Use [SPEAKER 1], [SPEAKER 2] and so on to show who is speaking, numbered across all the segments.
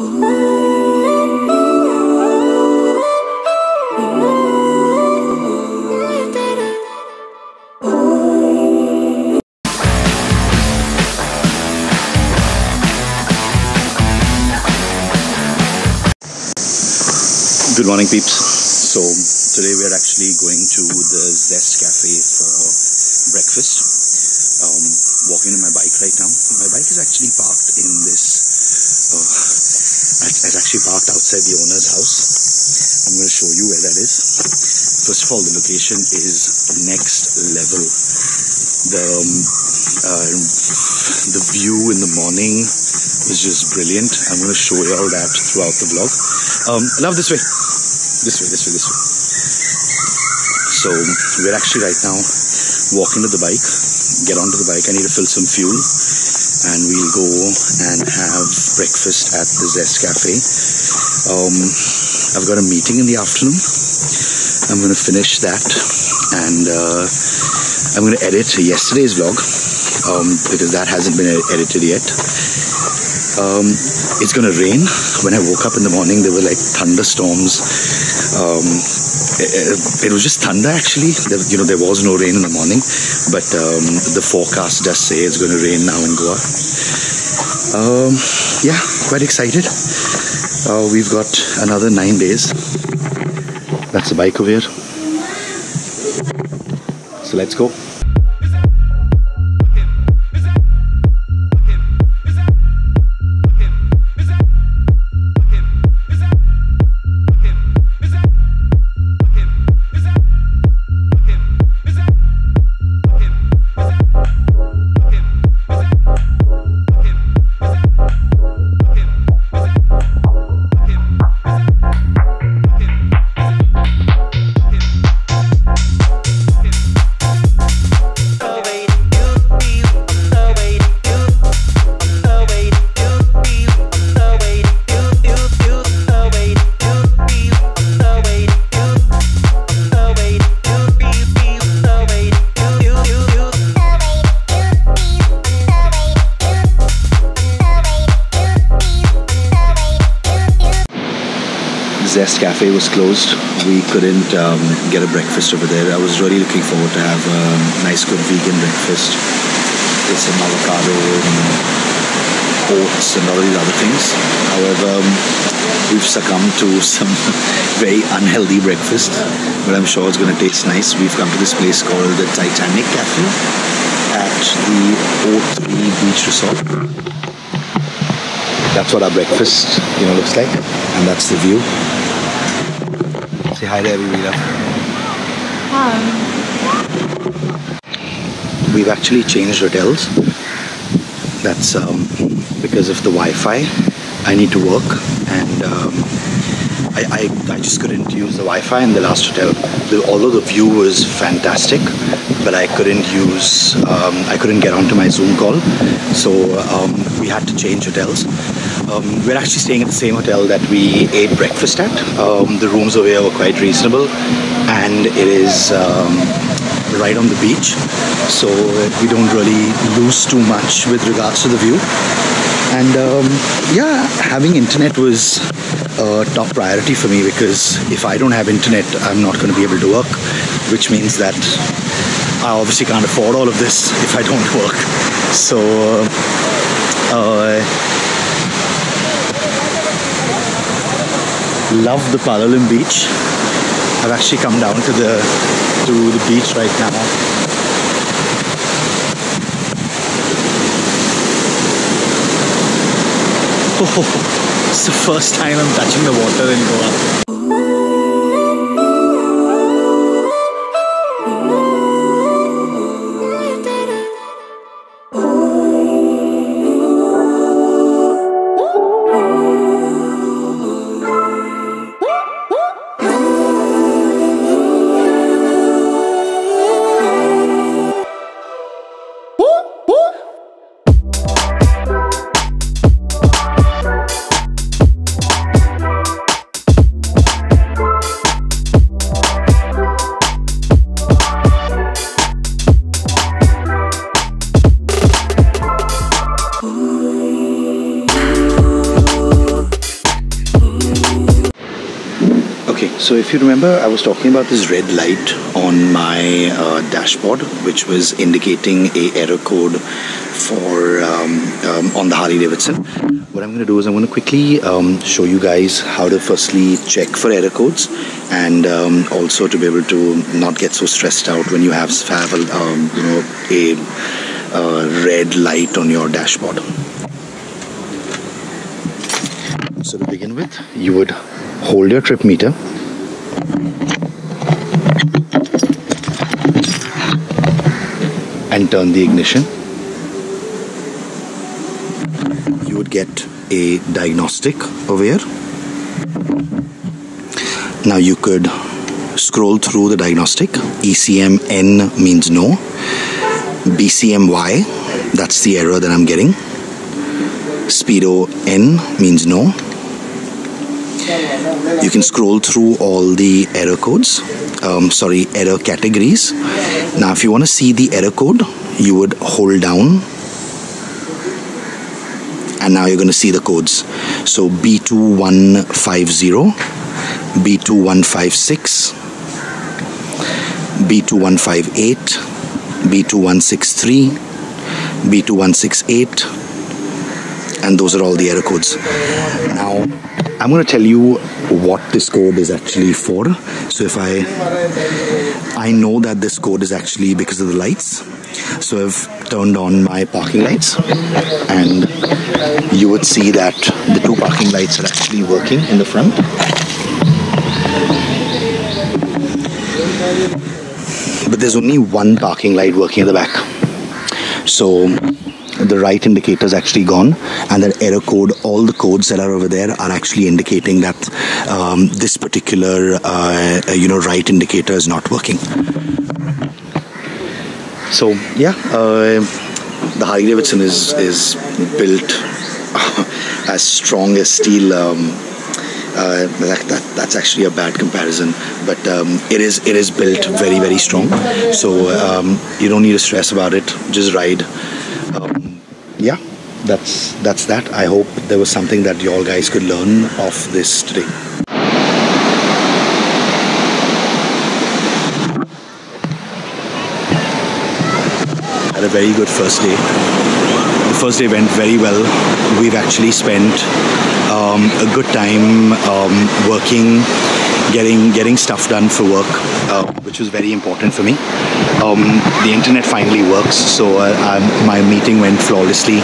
[SPEAKER 1] Good morning, peeps. So today we are actually going to the Zest Cafe for breakfast. Um, walking on my bike right now. My bike is actually parked in this. Uh, actually parked outside the owner's house. I'm going to show you where that is. First of all, the location is next level. The um, uh, the view in the morning is just brilliant. I'm going to show you all that throughout the vlog. Um, love this way. This way, this way, this way. So we're actually right now walking to the bike, get onto the bike. I need to fill some fuel and we'll go and have breakfast at the Zest Cafe. Um, I've got a meeting in the afternoon. I'm going to finish that and uh, I'm going to edit yesterday's vlog um, because that hasn't been edited yet. Um, it's going to rain. When I woke up in the morning, there were like thunderstorms. Um, it, it was just thunder actually. There, you know, there was no rain in the morning, but um, the forecast does say it's going to rain now in Goa. Um, yeah, quite excited. Uh, we've got another nine days. That's the bike over here. So let's go. Zest Cafe was closed. We couldn't um, get a breakfast over there. I was really looking forward to have a nice, good vegan breakfast with some avocado and oats and all these other things. However, um, we've succumbed to some very unhealthy breakfast, but I'm sure it's going to taste nice. We've come to this place called the Titanic Cafe at the O3 Beach Resort. That's what our breakfast, you know, looks like, and that's the view. Say hi to everybody. love. We've actually changed hotels. That's um, because of the Wi-Fi. I need to work, and um, I, I, I just couldn't use the Wi-Fi in the last hotel. The, although the view was fantastic, but I couldn't use, um, I couldn't get onto my Zoom call, so um, we had to change hotels. Um, we're actually staying at the same hotel that we ate breakfast at. Um, the rooms over here were quite reasonable, and it is um, right on the beach, so we don't really lose too much with regards to the view. And um, yeah, having internet was a top priority for me because if I don't have internet, I'm not going to be able to work, which means that I obviously can't afford all of this if I don't work. So, uh, love the Palolem beach. I've actually come down to the to the beach right now. It's the first time I'm touching the water in Goa. Okay, so if you remember, I was talking about this red light on my uh, dashboard, which was indicating a error code for um, um, on the Harley Davidson. What I'm going to do is I'm going to quickly um, show you guys how to firstly check for error codes, and um, also to be able to not get so stressed out when you have have um, you know a uh, red light on your dashboard. So to begin with, you would hold your trip meter. And turn the ignition. You would get a diagnostic over here. Now you could scroll through the diagnostic. ECM N means no. BCM Y that's the error that I'm getting. Speedo N means no you can scroll through all the error codes. Um, sorry error categories. Now if you want to see the error code you would hold down. And now you're going to see the codes. So B2150 B2156 B2158 B2163 B2168 and those are all the error codes. Now I'm going to tell you what this code is actually for. So if I I know that this code is actually because of the lights. So I've turned on my parking lights and you would see that the two parking lights are actually working in the front. But there's only one parking light working at the back. So the right indicator is actually gone and that error code all the codes that are over there are actually indicating that um, this particular uh, you know right indicator is not working so yeah uh, the Harley Davidson is is built as strong as steel um, uh, that, that, that's actually a bad comparison, but um, it is it is built very very strong. So um, you don't need to stress about it. Just ride. That's that's that. I hope there was something that you all guys could learn of this today. Had a very good first day. The first day went very well. We've actually spent um, a good time um, working, getting getting stuff done for work, uh, which was very important for me. Um, the internet finally works, so uh, my meeting went flawlessly.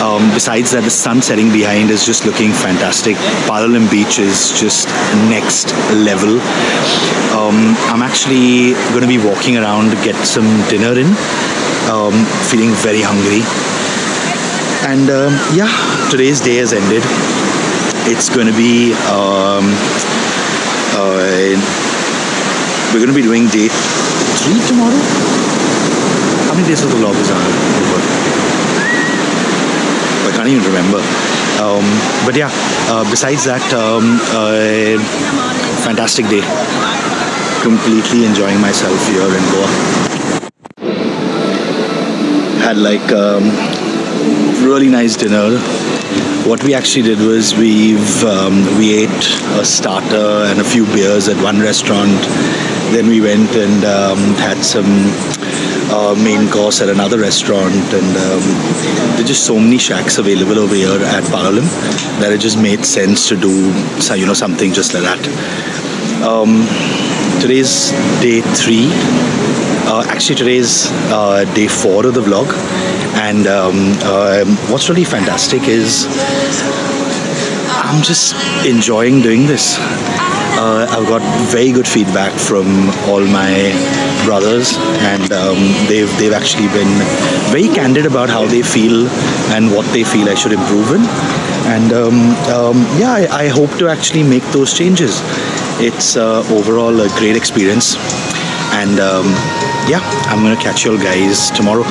[SPEAKER 1] Um, besides that, the sun setting behind is just looking fantastic. Palolem Beach is just next level. Um, I'm actually going to be walking around to get some dinner in. Um, feeling very hungry. And um, yeah, today's day has ended. It's going to be. Um, uh, we're going to be doing day three tomorrow. How many days of the vlog is on? Can't even remember. Um, but yeah, uh, besides that, um, uh, fantastic day. Completely enjoying myself here in Goa had like um, really nice dinner. What we actually did was we've um, we ate a starter and a few beers at one restaurant. Then we went and um, had some uh, main course at another restaurant, and um, there's just so many shacks available over here at Palolem that it just made sense to do you know something just like that. Um, today's day three uh, actually, today's uh, day four of the vlog, and um, uh, what's really fantastic is I'm just enjoying doing this. Uh, I've got very good feedback from all my brothers, and um, they've they've actually been very candid about how they feel and what they feel I should improve in. And um, um, yeah, I, I, hope to actually make those changes. It's uh, overall a great experience, and um, yeah, I'm gonna catch you all guys tomorrow.